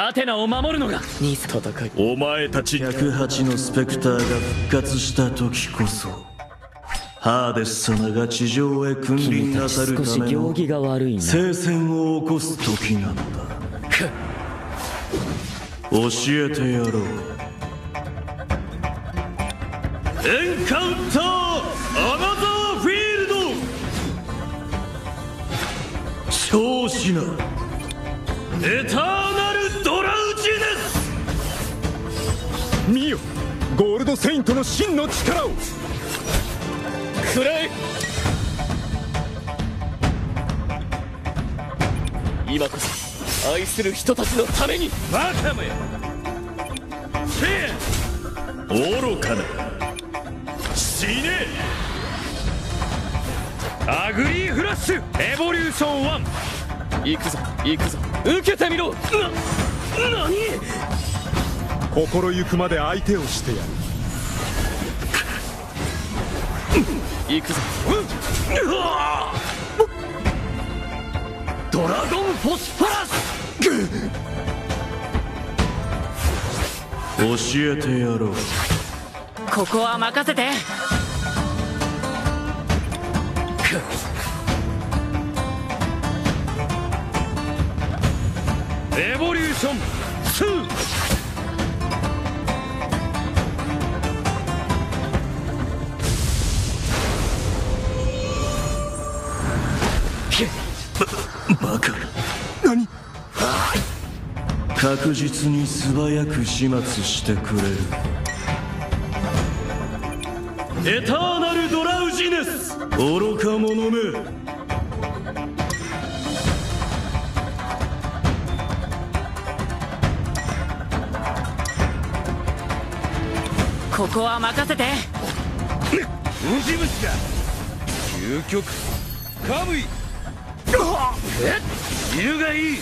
アテナを守るのが。兄さん。戦いお前たち108のスペクターが復活した時こそハーデス様が地上へ君臨なさるための聖戦を起こす時なのだ。教えてやろう。エンカウンターアナザーフィールド。超しなエターナルドラウジネス!見よ!ゴールドセイントの真の力を!くらえ今こそ愛する人たちのために!バカめ!愚かな!死ね!アグリーフラッシュ!エボリューション1行くぞ行くぞ受けてみろ。な何心ゆくまで相手をしてやる。行くぞ。ドラゴンフォスファラス。教えてやろう。ここは任せてエボリューション2ババカな。何？確実に素早く始末してくれる。エターナルドラウジネス。愚か者めここは任せて。ウジ虫が究極。カムイえ？犬がいい。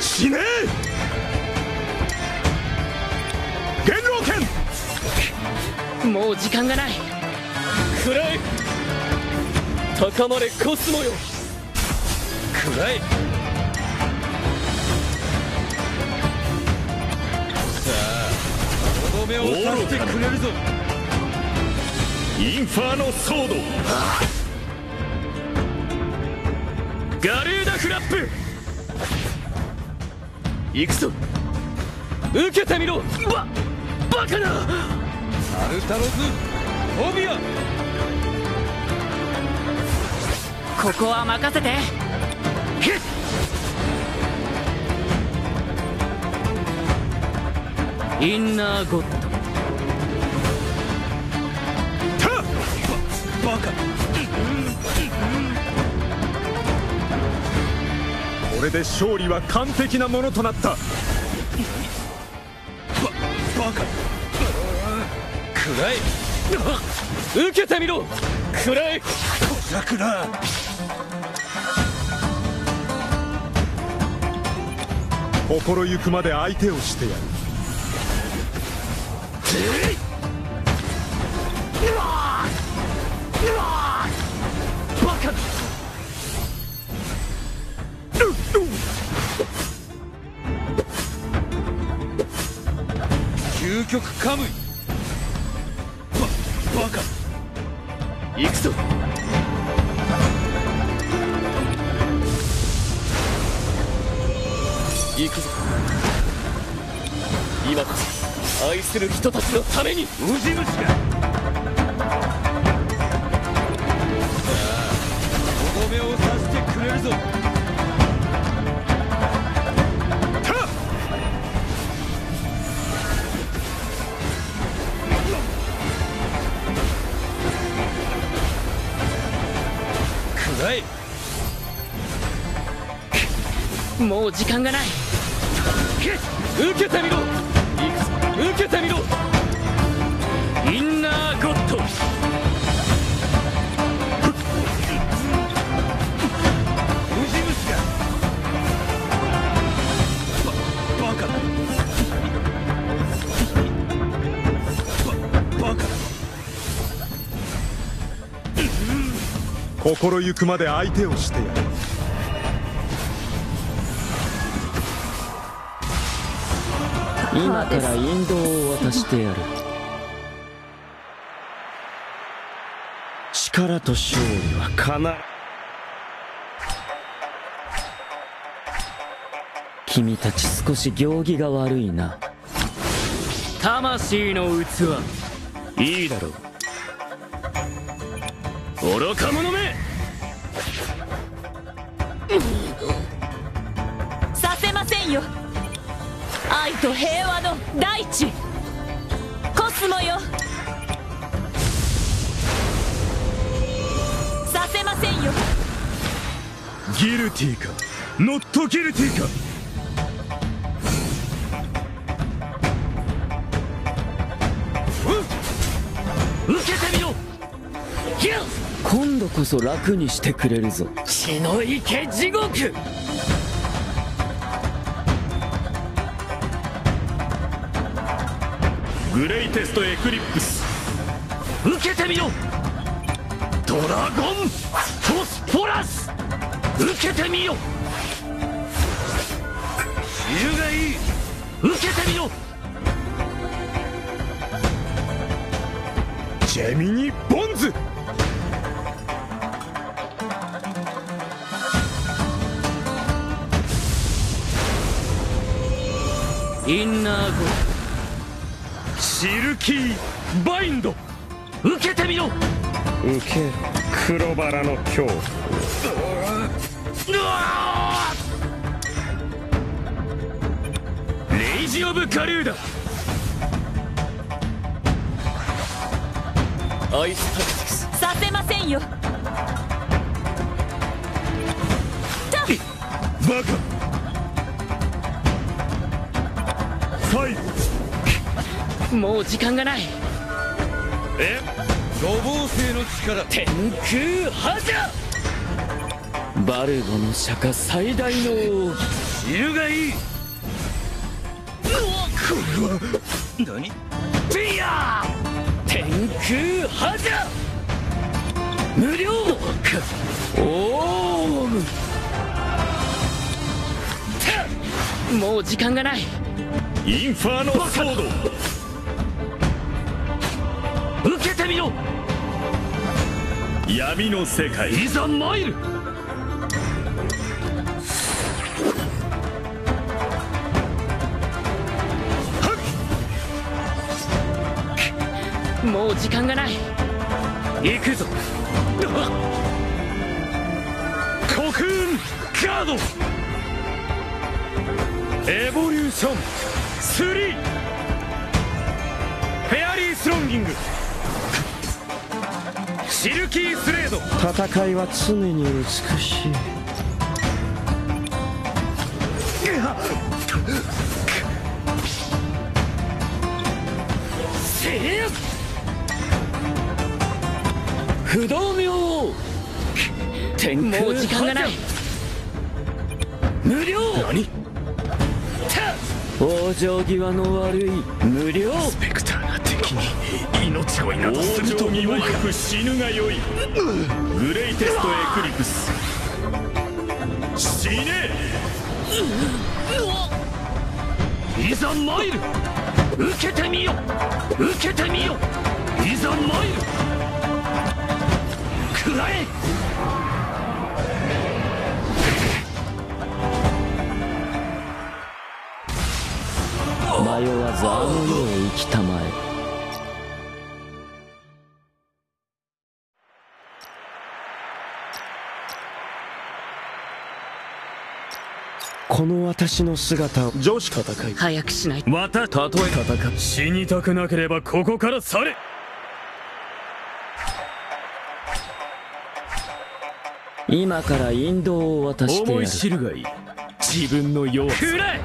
死ね！元老剣！もう時間がない。くらえ高まれコスモよ。くらとどめを刺してくれるぞ。インファーノソード。ガルーダフラップ。行くぞ。受けてみろ。ババカな。アルタロズフォビア。ここは任せてインナーゴッド。タバカ。これで勝利は完璧なものとなった。ババカ。くらえ受けてみろ。くらえ小桜心ゆくまで相手をしてやる極カムイババカ。行くぞ。行くぞ。今こそ愛する人たちのために。ウジ虫がもう時間がない。受けてみろ。受けてみろ。インナーゴッド。ウジ虫が。ババカなババカな心ゆくまで相手をしてやる今から引導を渡してやる。力と勝利は必君たち少し行儀が悪いな。魂の器。いいだろう。愚か者め。させませんよ愛と平和の大地。コスモよ。させませんよ。ギルティか？ノットギルティか？受けてみろヒュ今度こそ楽にしてくれるぞ。血の池地獄グレイテストエクリプス。受けてみろドラゴン。フォスフォラス。受けてみよ汁がいい。受けてみろジェミニ・ボンズ。インナーゴシルキー・バインド。受けてみろ。受け黒バラの恐怖。レイジ・オブ・カリューダ。アイスタクティクスさせませんよ。バカ。ファイブもう時間がない。え？五芒星の力。天空覇者バルゴの釈迦最大の汁がいい。うわ何？ピヤー！天空覇者無料。オー。ムたもう時間がない。インファーノソードてみろ闇の世界。いざ参る。もう時間がない。行くぞ。コクーンガード。エボリューション。3フェアリースロンギングシルキースレード。戦いは常に美しい。せいや。不動明王。天空もう時間がない。無料。何？往生際の悪い。無料に命乞いなどすると身を行く死ぬがよい。グレイテストエクリプス。死ね！いざ参る！受けてみよ！受けてみよ！いざ参る！食らえ！迷わずあの世へ行きたまえ。この私の姿を女子戦い早くしない。またたとえ戦う死にたくなければここから去れ。今から引導を渡してや思いる知るがいい。自分の弱さ。くらえ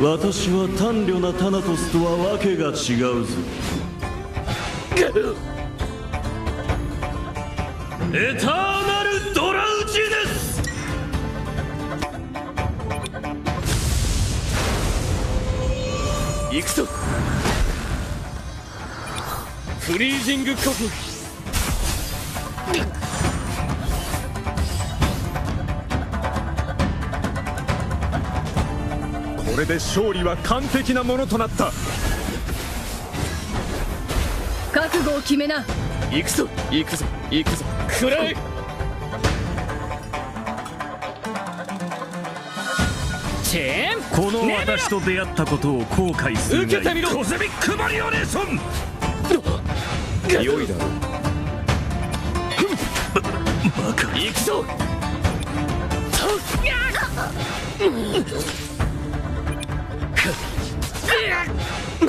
私は丹慮なタナトスとはわけが違うぞ。エターナルドラウジです行くぞ。フリージングコフこれれで勝利は完璧なものとなった。覚悟を決めな。行くぞ。行くぞ。行くぞ。食らえこの私と出会ったことを後悔する受けてみろコゼミックマリオネーション。良いだろ。うバカ行くぞ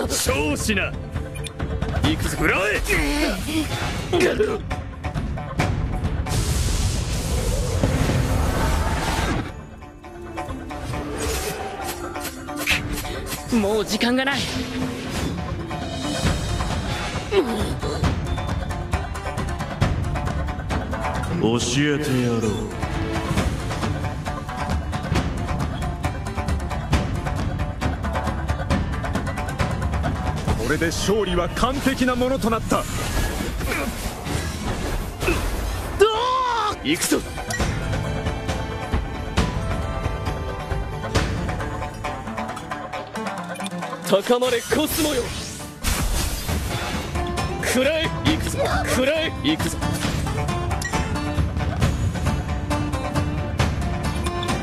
少子な行くぞ食らえもう時間がない。教えてやろう。これで勝利は完璧なものとなった。行くぞ高まれコスモよ。食らえ行くぞ。食らえ行くぞ。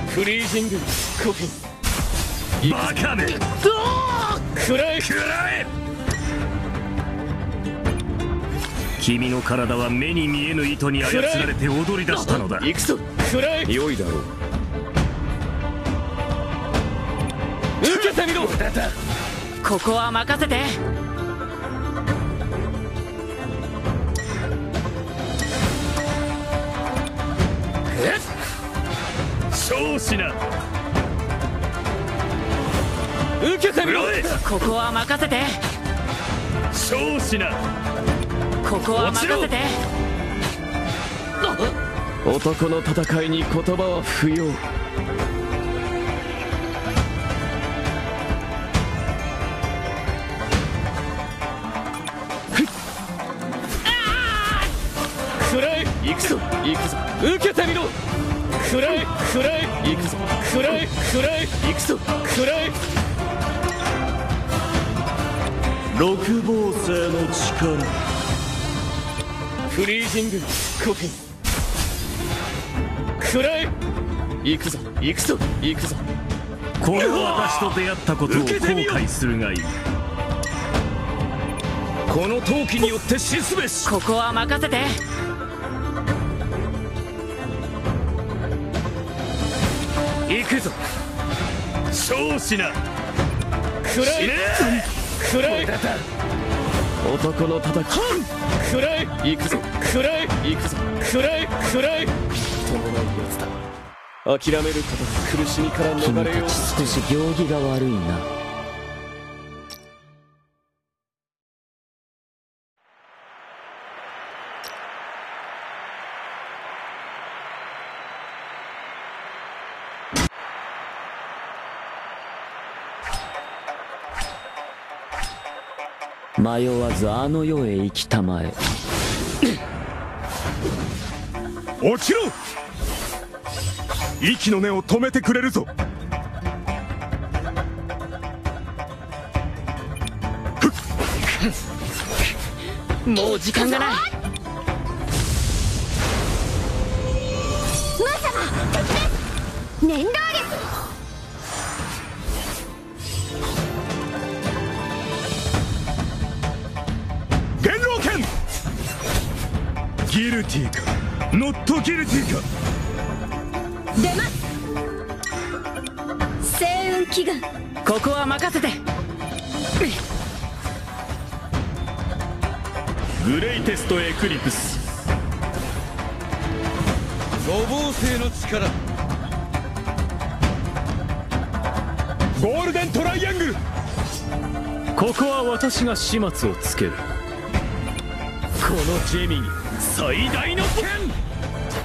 フリージングコフィン。バカめ。食らえ食らえ君の体は目に見えぬ糸に操られて踊り出したのだ。行くぞ。食らえ良いだろう。受けてみろここは任せて。少子な。受けてみろ。ここは任せて。少子な。ここは任せて。男の戦いに言葉は不要行くぞ行くぞ。受けてみろ。食らえ食らえ行くぞ。食らえ食らえ行くぞ。食らえ六芒星の力。フリージングコフィン食らえ行くぞ。行くぞ。行くぞ。この私と出会ったことを後悔するがいい。この陶器によって死すべし。ここは任せて行くぞ。少子な。食らえ死ね食らえ男の戦い。食らえ行くぞ。食らえ行くぞ。食らえ食らえ人のないやつだ。諦めることで苦しみから逃れよう。として少し行儀が悪いなずあの世へ行きたまえ。落ちろ。息の根を止めてくれるぞ。もう時間がない。燃料です元ギルティか？ノットギルティか？出ます。星雲祈願。ここは任せて。グレイテストエクリプス。予防性の力。ゴールデントライアングル。ここは私が始末をつける。このジェミに最大の剣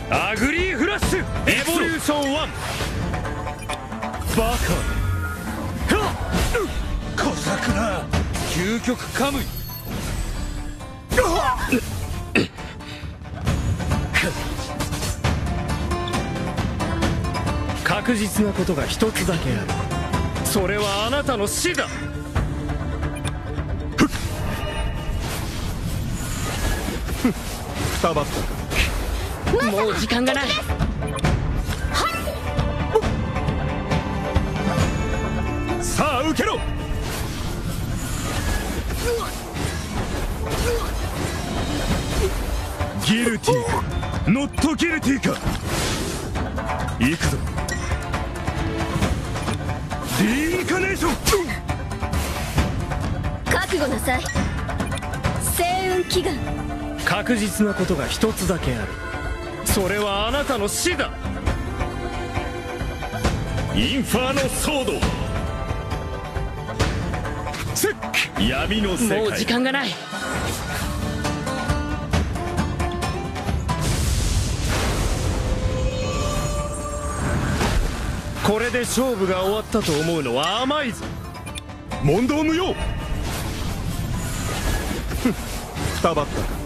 アグリーフラッシュ。エボリューション1バカ。小作な究極カムイ確実なことが一つだけある。それはあなたの死だ。くたばったかもう時間がない。さあ受けろ。ギルティーかノットギルティーか。行くぞ。リインカネーション。覚悟なさい。星雲祈願確実なことが一つだけある。それはあなたの死だ。インファーノソードセック闇の世界。もう時間がない。これで勝負が終わったと思うのは甘いぞ。問答無用。くたばったか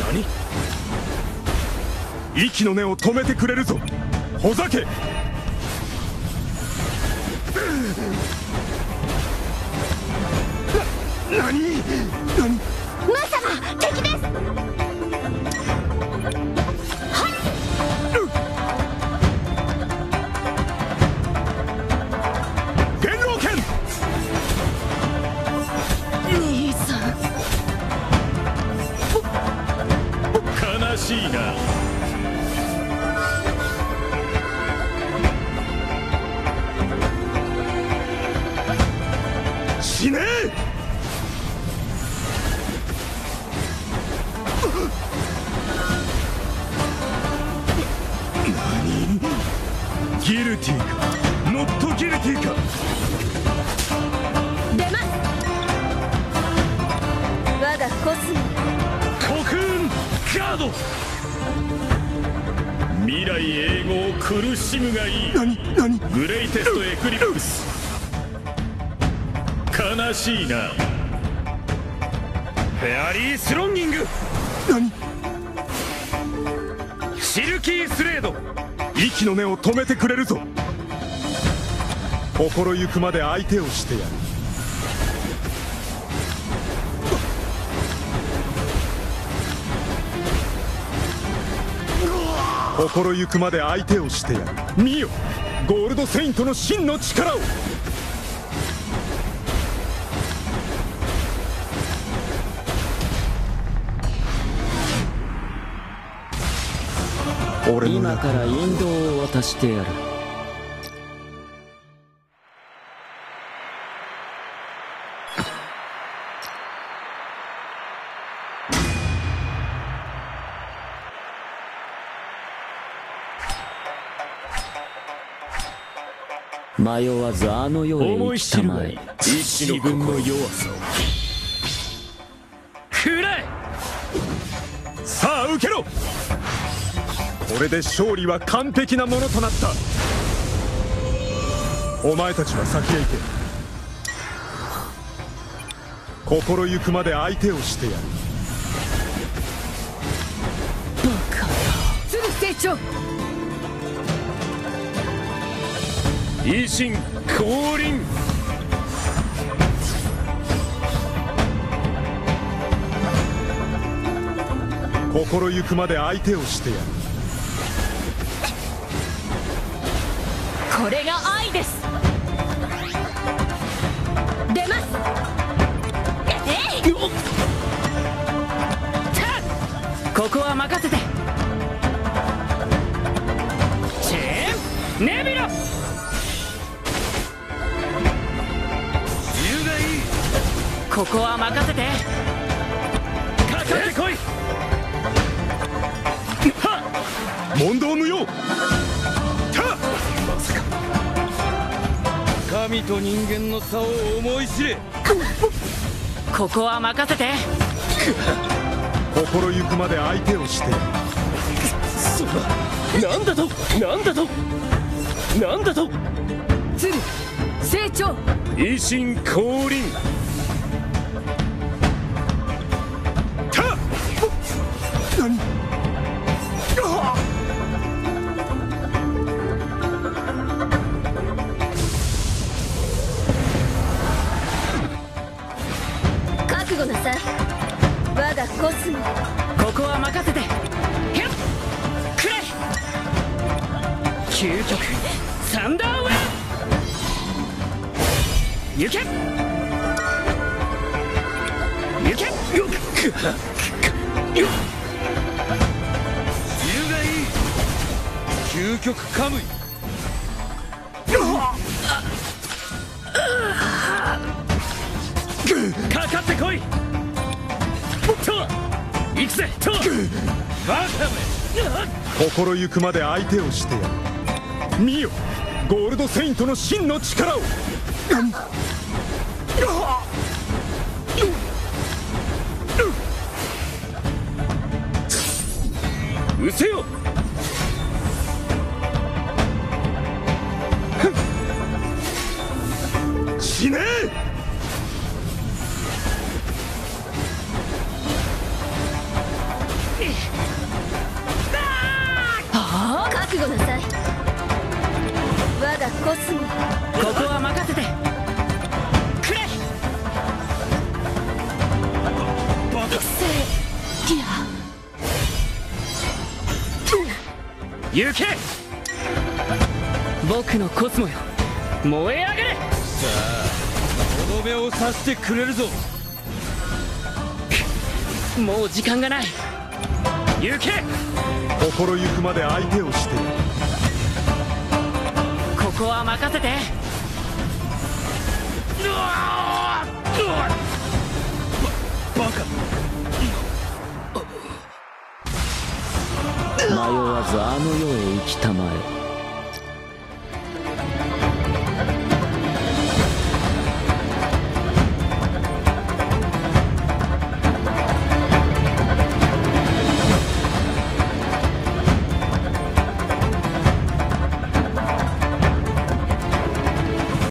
何？息の根を止めてくれるぞ。ほざけ。な何？何ム様敵ですグレイテストエクリプス。悲しいな。フェアリースロンギング。何？シルキースレード。息の根を止めてくれるぞ。心ゆくまで相手をしてやる。心ゆくまで相手をしてやる。見よゴールドセイントの真の力を。俺の今から引導を渡してやるわずあの世へ思行い知るがい。きたまえ自分の弱さをくらえ。さあ受けろ。これで勝利は完璧なものとなった。お前たちは先へ行け。心ゆくまで相手をしてやる。鶴成長維新降臨。心ゆくまで相手をしてやる。これが愛です。出ます。えいここは任せてここは任せて。かかってこい。はっ。問答無用。たまさか神と人間の差を思い知れ。ここは任せて。心ゆくまで相手をして。そんななんだと？なんだと？なんだと？鶴成長。維新降臨スモ。ここは任せて。へっくれ。究極サンダーウェイ行け。行け。よっ。究極カムイかかってこい。と行くぜとバカ心ゆくまで相手をしてやる。見よ。ゴールドセイントの真の力を。めうせよを刺してくれるぞ。もう時間がない。行け。心ゆくまで相手をして。ここは任せて。迷わずあの世へ行きたまえ